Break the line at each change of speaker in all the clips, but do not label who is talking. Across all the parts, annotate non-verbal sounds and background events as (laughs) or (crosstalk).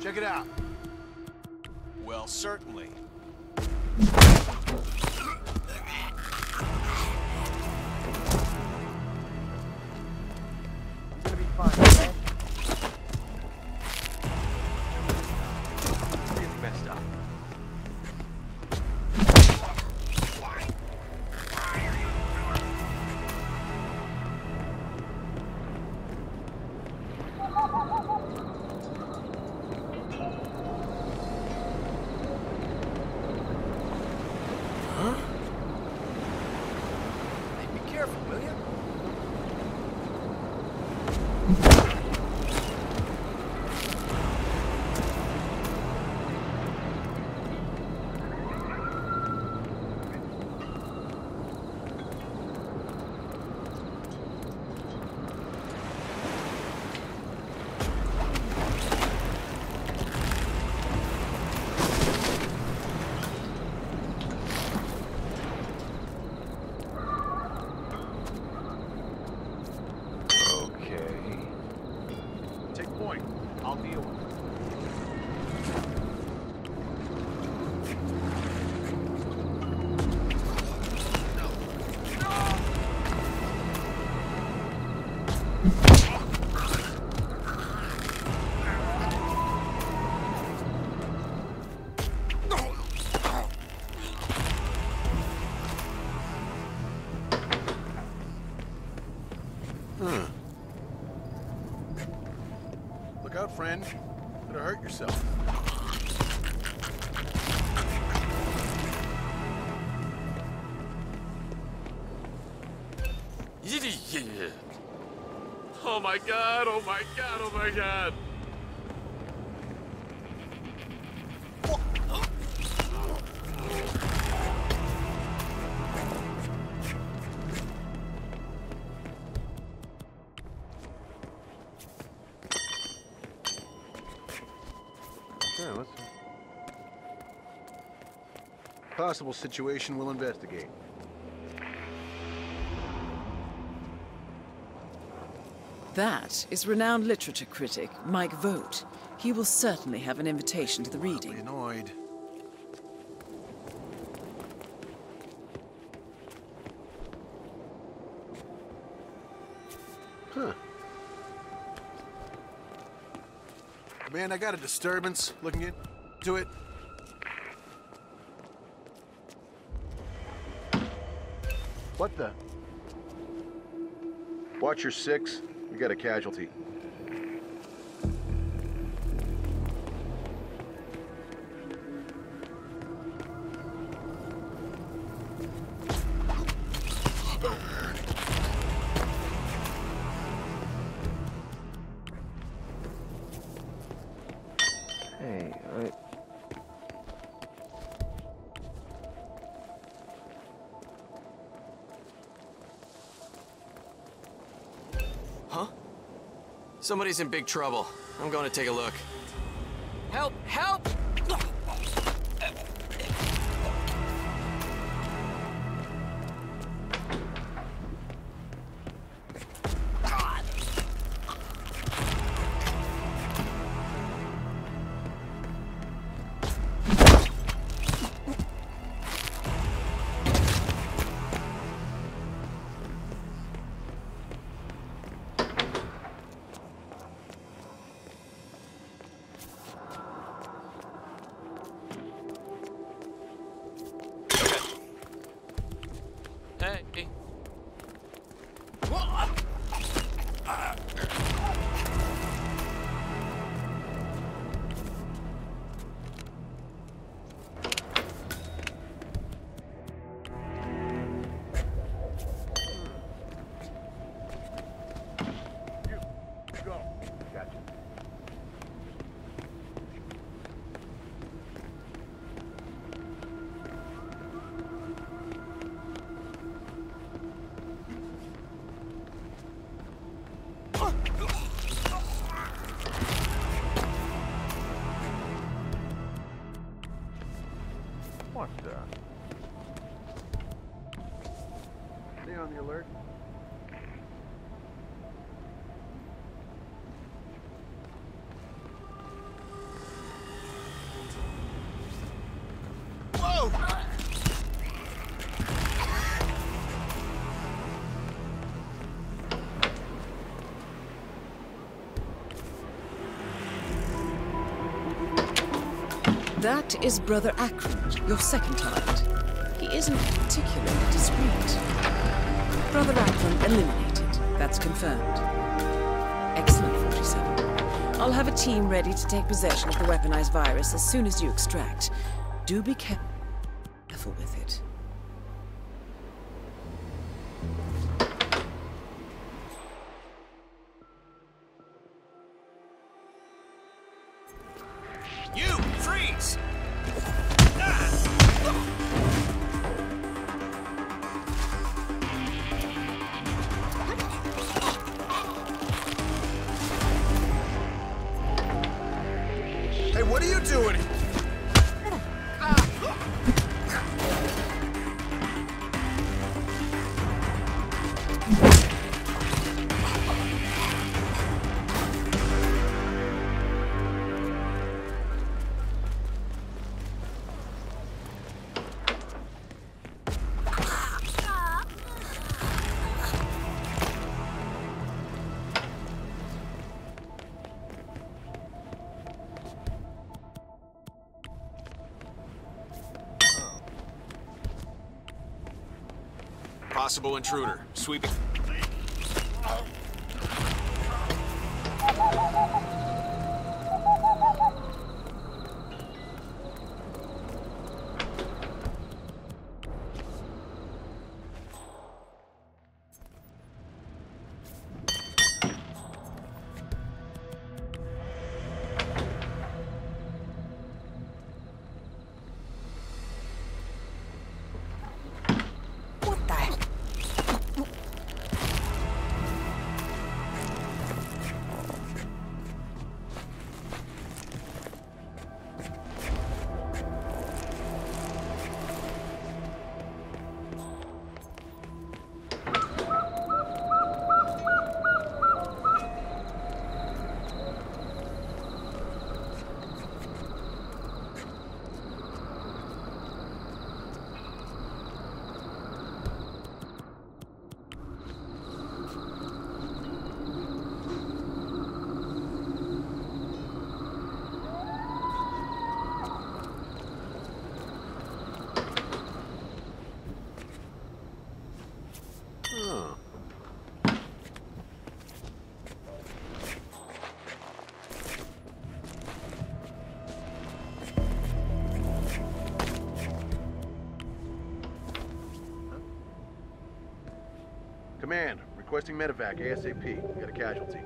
Check it out.
Well, certainly.
Friend. Better hurt yourself. (laughs)
Oh my god, oh my god, oh my god.
Possible situation we'll investigate.
That is renowned literature critic Mike Vogt. He will certainly have an invitation to the reading.
Annoyed. Huh. Man, I got a disturbance. Looking into it. What the? Watch your six. We got a casualty.
Somebody's in big trouble. I'm going to take a look. Help! Help!
That is Brother Akram, your second target. He isn't particularly discreet. Brother Akram eliminated. That's confirmed. Excellent, 47. I'll have a team ready to take possession of the weaponized virus as soon as you extract. Do be careful with it.
Possible intruder. Sweeping.
Command, requesting medevac ASAP. We got a casualty.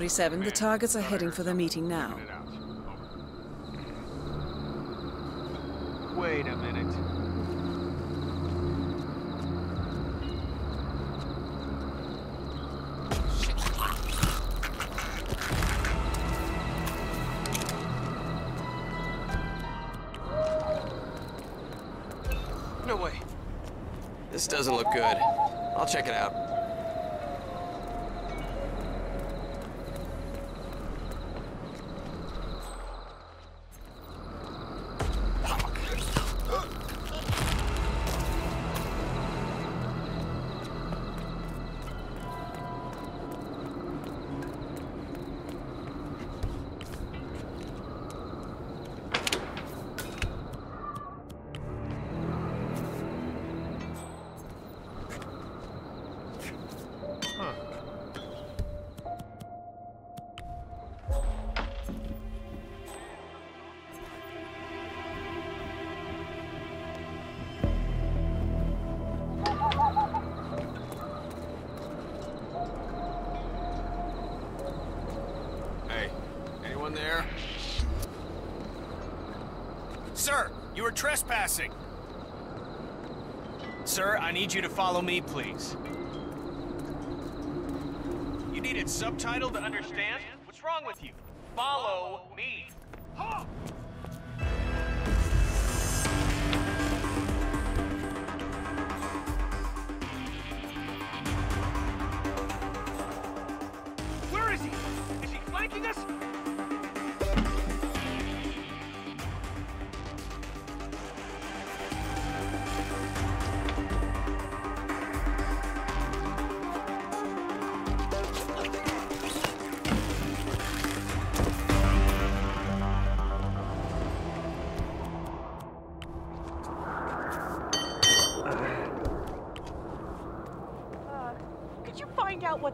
47, the targets are heading for the meeting now.
Wait a minute.
No way. This doesn't look good. I'll check it out.
Follow me, please. You needed subtitle to understand?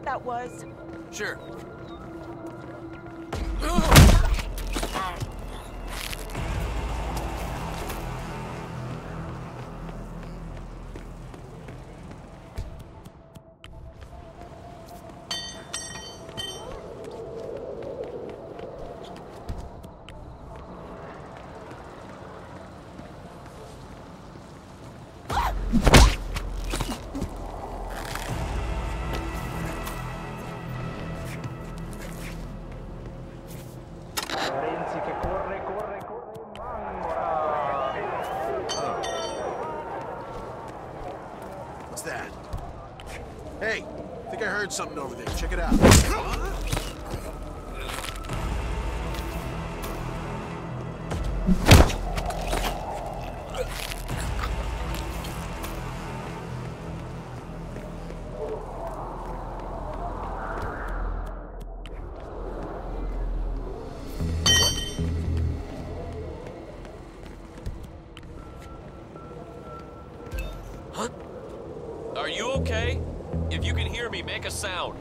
that was?
Sure.
Check it out.
Are you okay? If you can hear me, make a sound.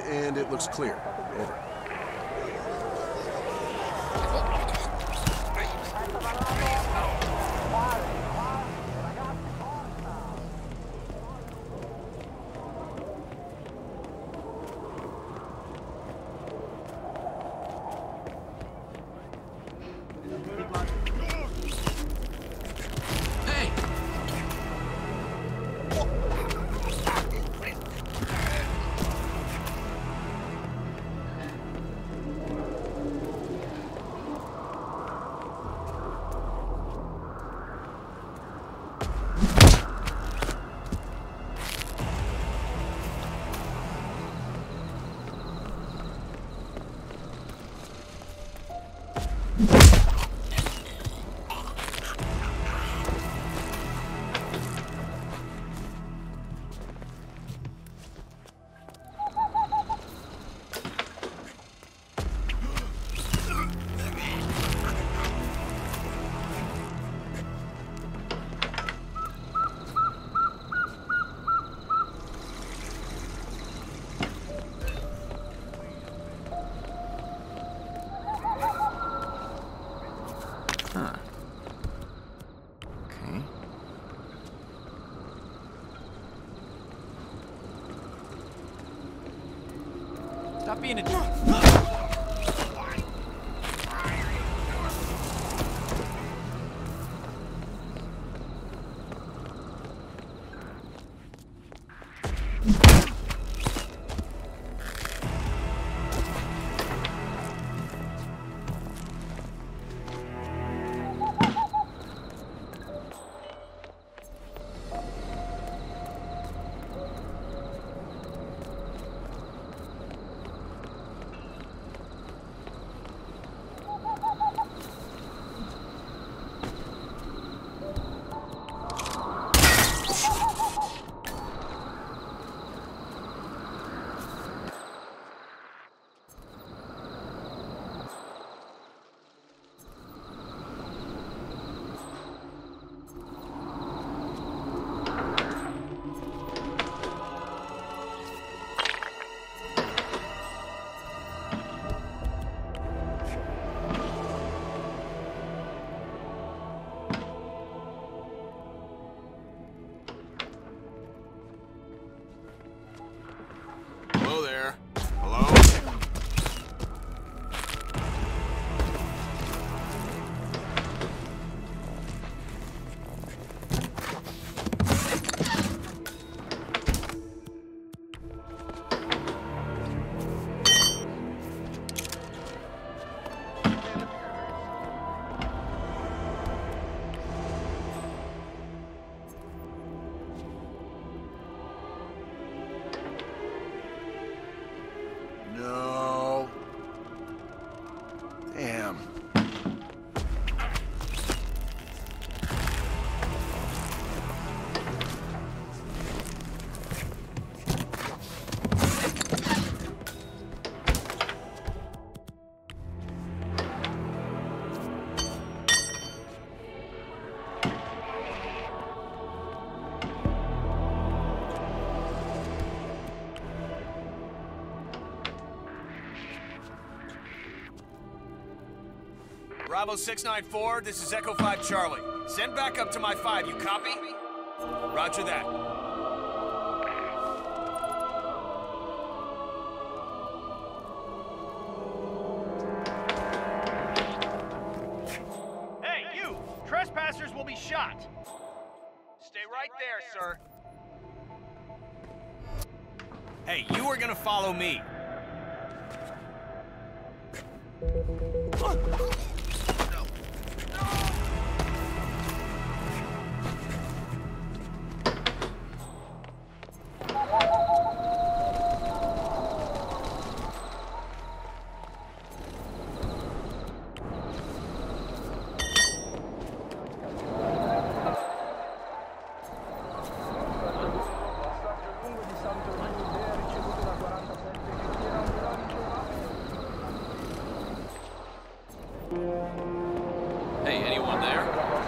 and it looks clear.
being a I am.
Bravo 694, this is Echo 5 Charlie. Send back up to my 5, you copy? Roger that. Hey, you! Trespassers will be shot. Stay right there, sir. Hey, you are gonna follow me.
Hey, anyone there?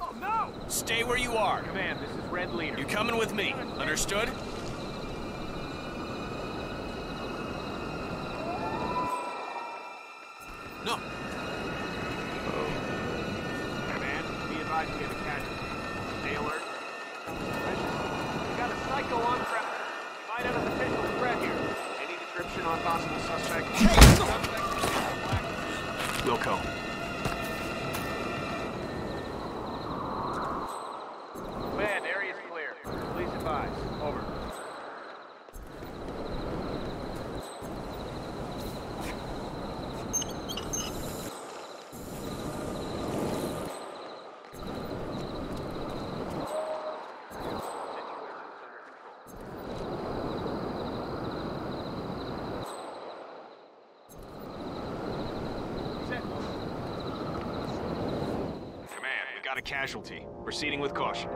Oh,
no! Stay where you are. Command, this is Red Leader. You're coming with me. Understood?
No,
casualty. Proceeding with caution.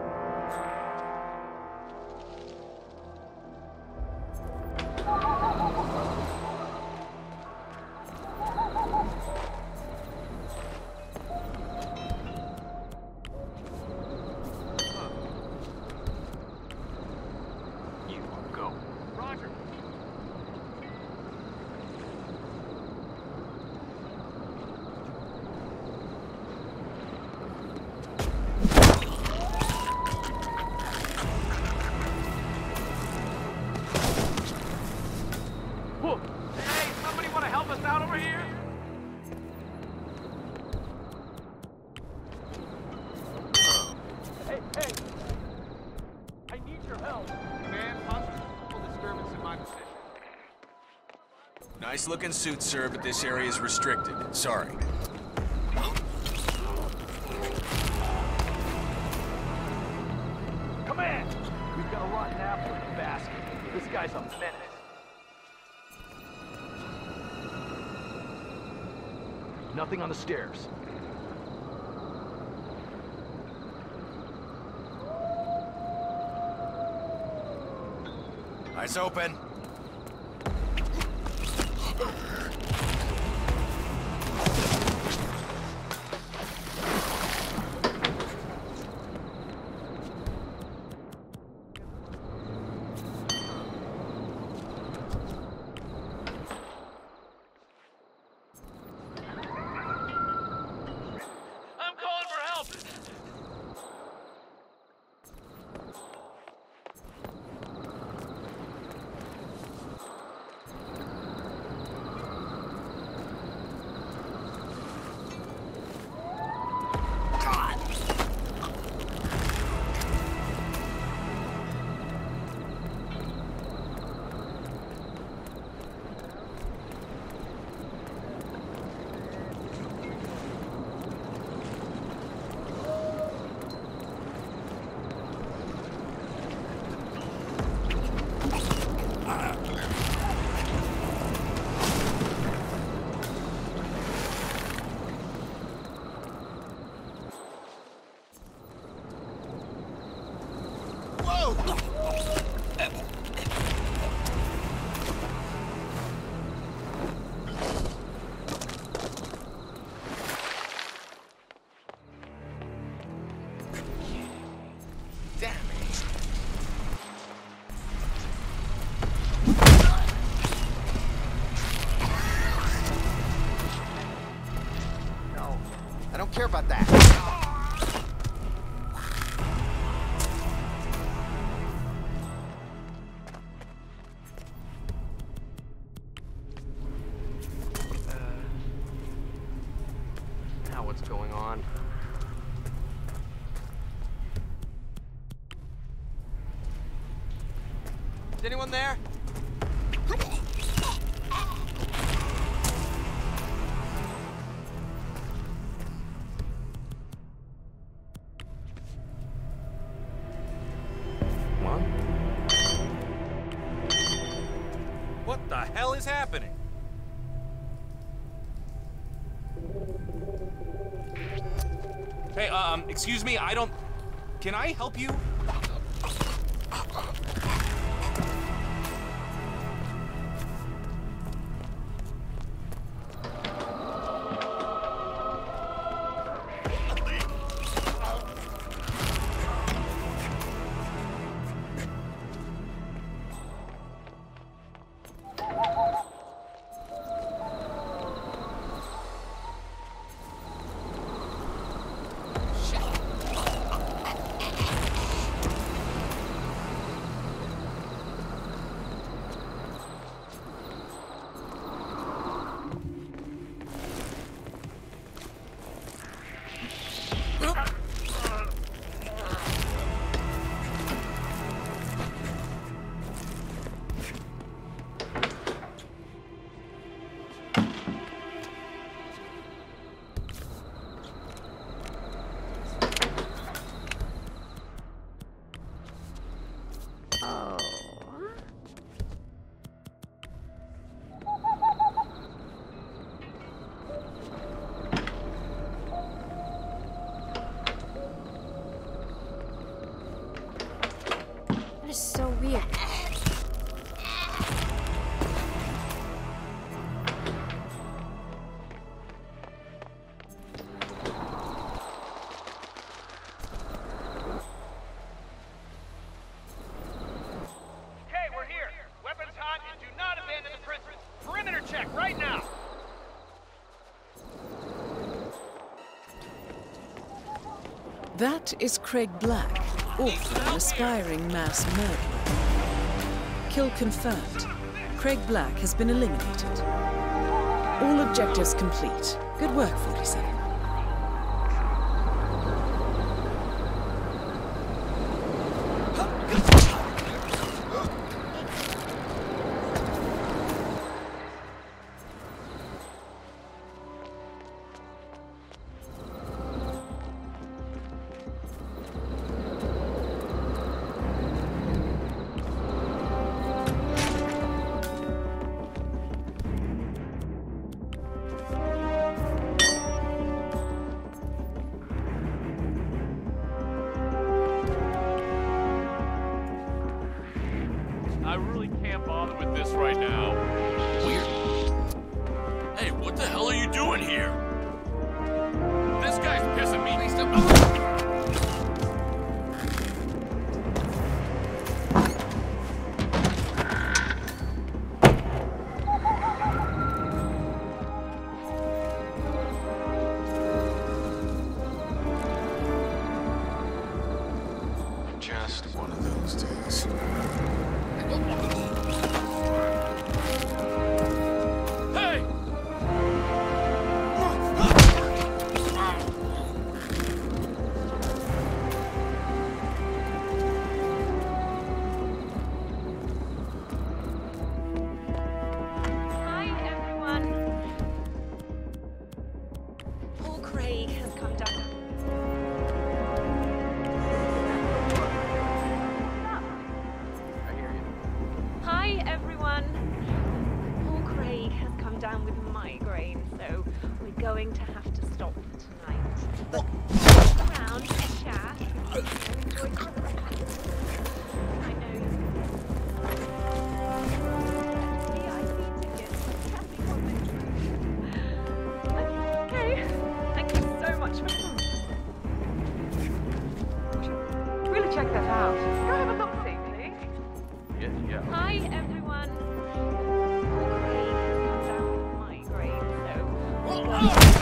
Nice looking suit, sir, but this area is restricted. Sorry.
about that.
Uh, what's going on? Is anyone there?
Excuse me, I don't... Can I help you?
That is
Craig Black, also an aspiring mass murderer. Kill confirmed. Craig Black has been eliminated. All objectives complete. Good work, 47.
can't bother with this right now.
Fire!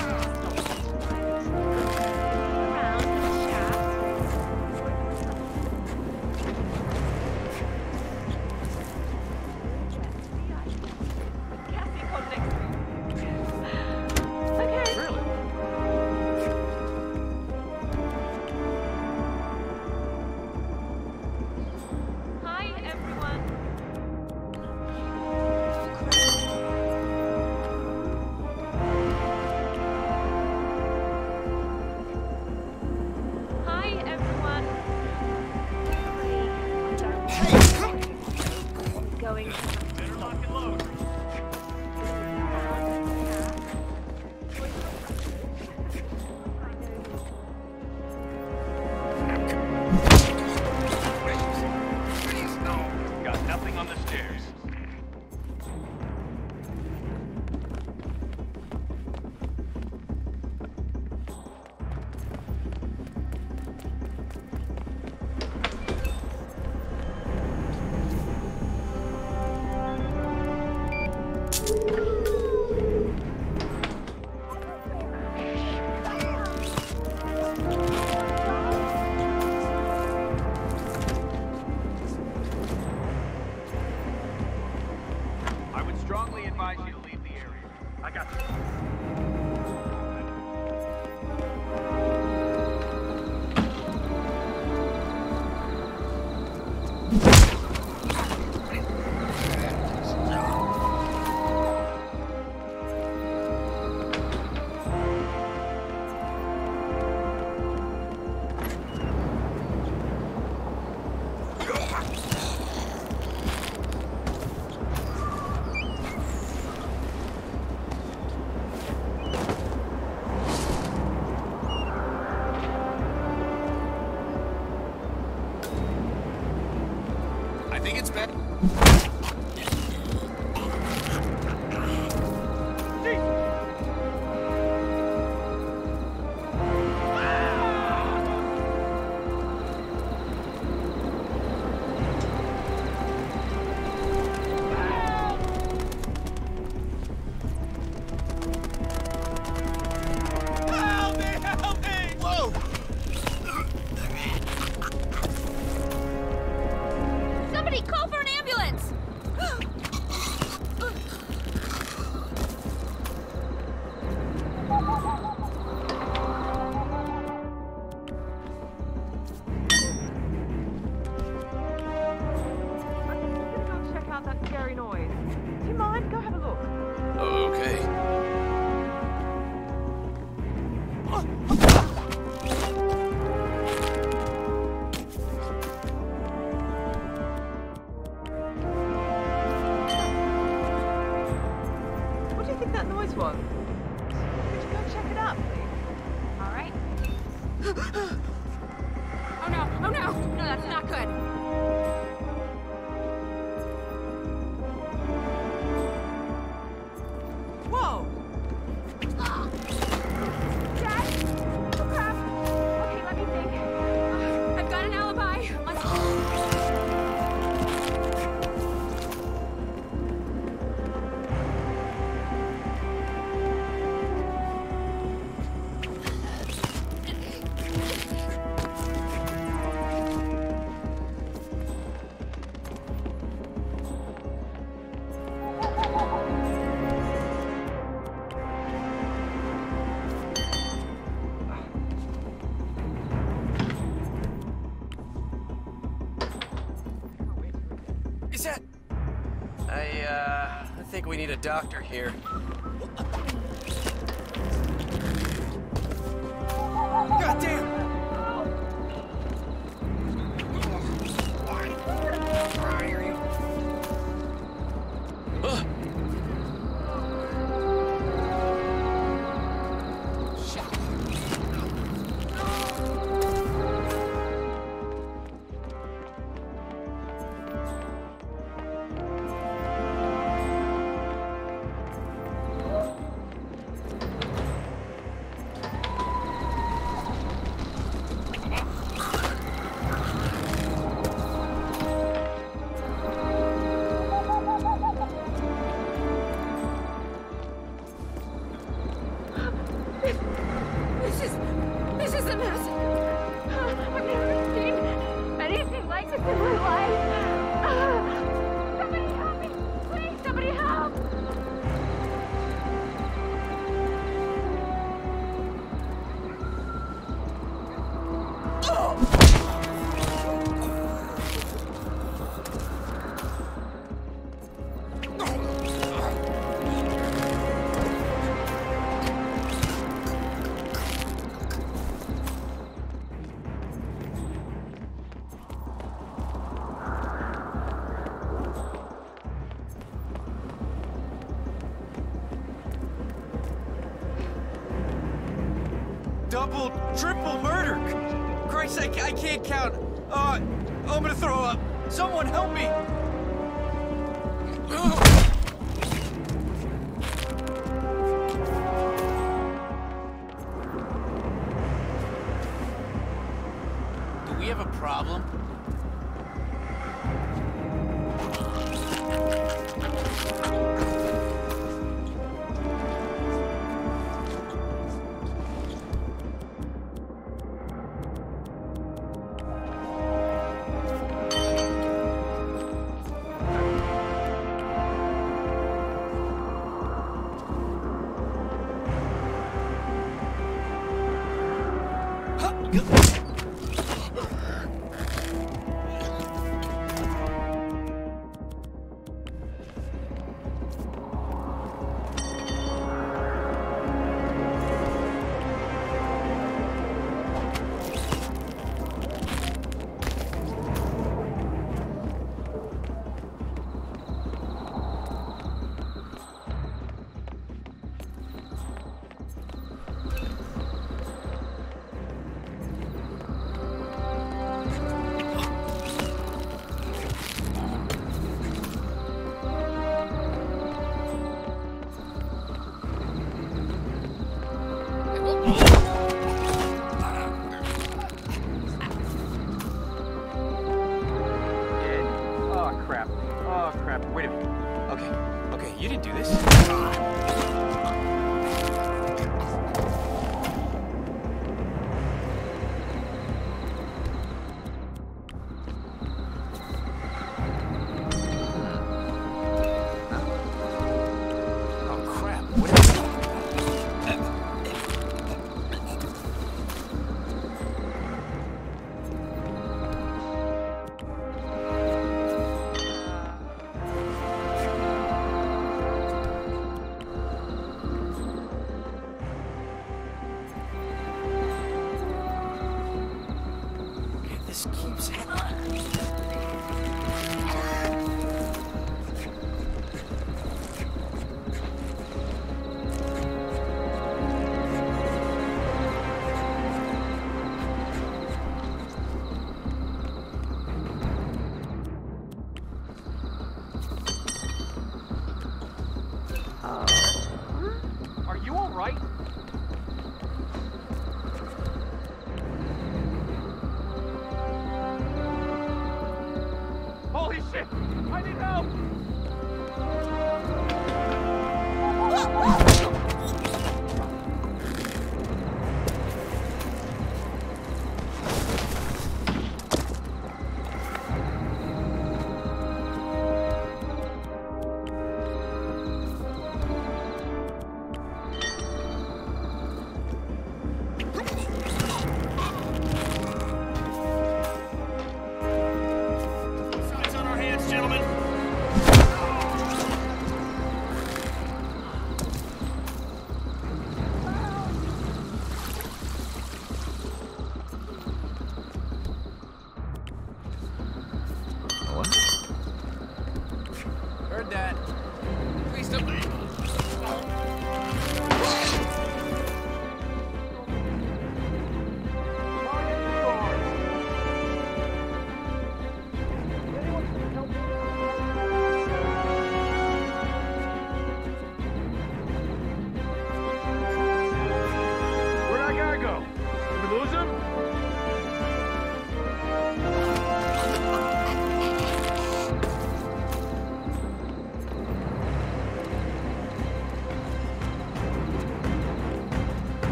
is? I, uh, I think we need a doctor here.
Goddamn!
double, triple murder. Christ, I, I can't count. Uh, I'm gonna throw up. Someone help me.